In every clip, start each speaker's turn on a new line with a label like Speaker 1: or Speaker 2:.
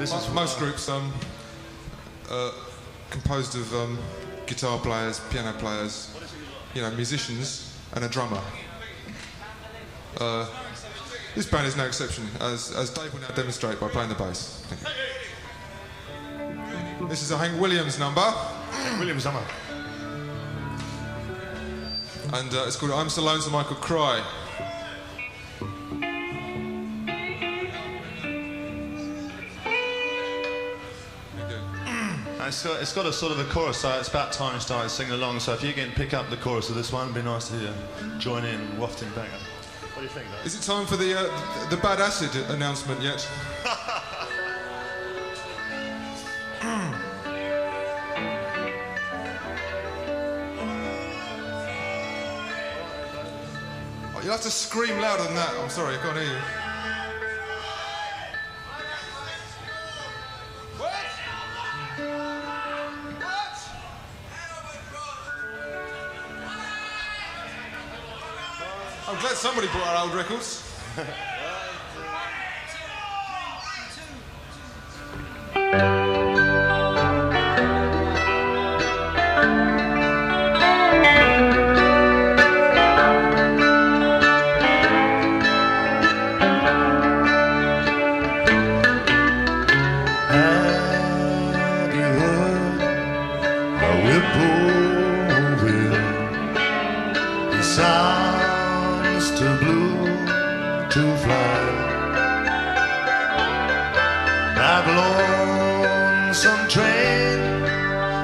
Speaker 1: This
Speaker 2: Mo-
Speaker 1: is
Speaker 2: most groups um, uh, composed of um, guitar players, piano players, you know, musicians, and a drummer. Uh, this band is no exception, as, as Dave will now demonstrate by playing the bass. This is a Hank Williams number,
Speaker 1: Williams number,
Speaker 2: and uh, it's called I'm So Lonesome I Could Cry.
Speaker 1: And It's got, it's got a sort of a chorus, so it's about time you started singing along. So if you can pick up the chorus of this one, it'd be nice to hear. Join in, wafting back. What do you think? Dave?
Speaker 2: Is it time for the uh, the bad acid announcement yet? Oh, you'll have to scream louder than that. I'm sorry, I can't hear you. I'm glad somebody brought our old records.
Speaker 1: Heard a whippoorwill? Too blue to fly. That lonesome train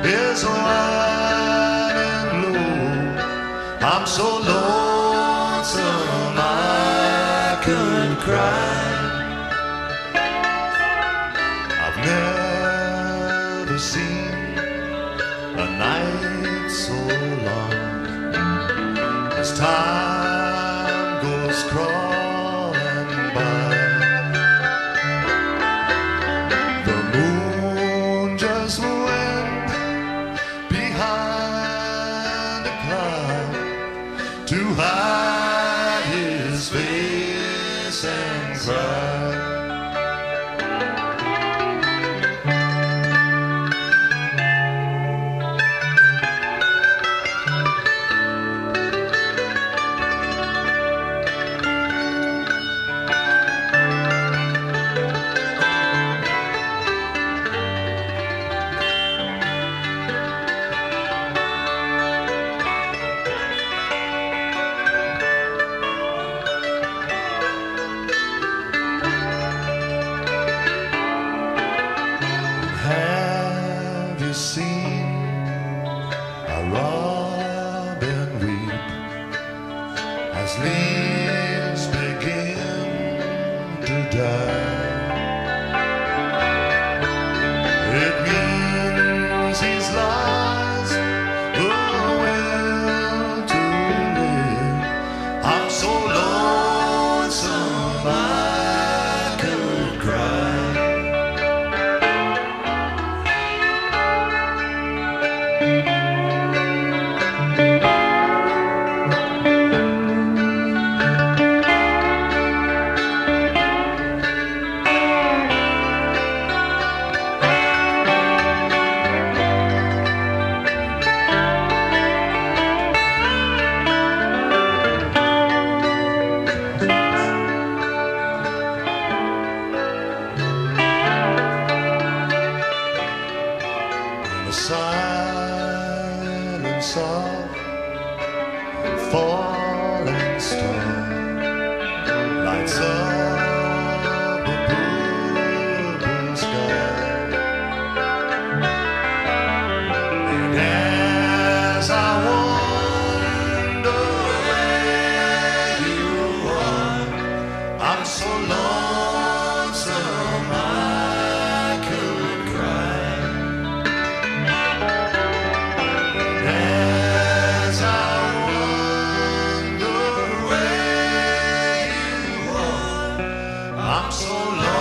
Speaker 1: is wide and blue. I'm so lonesome I could cry. I've never seen a night so long as time hide his face and cry. Seen a robin weep as leaves the silence of falling star lights up I'm so lonely.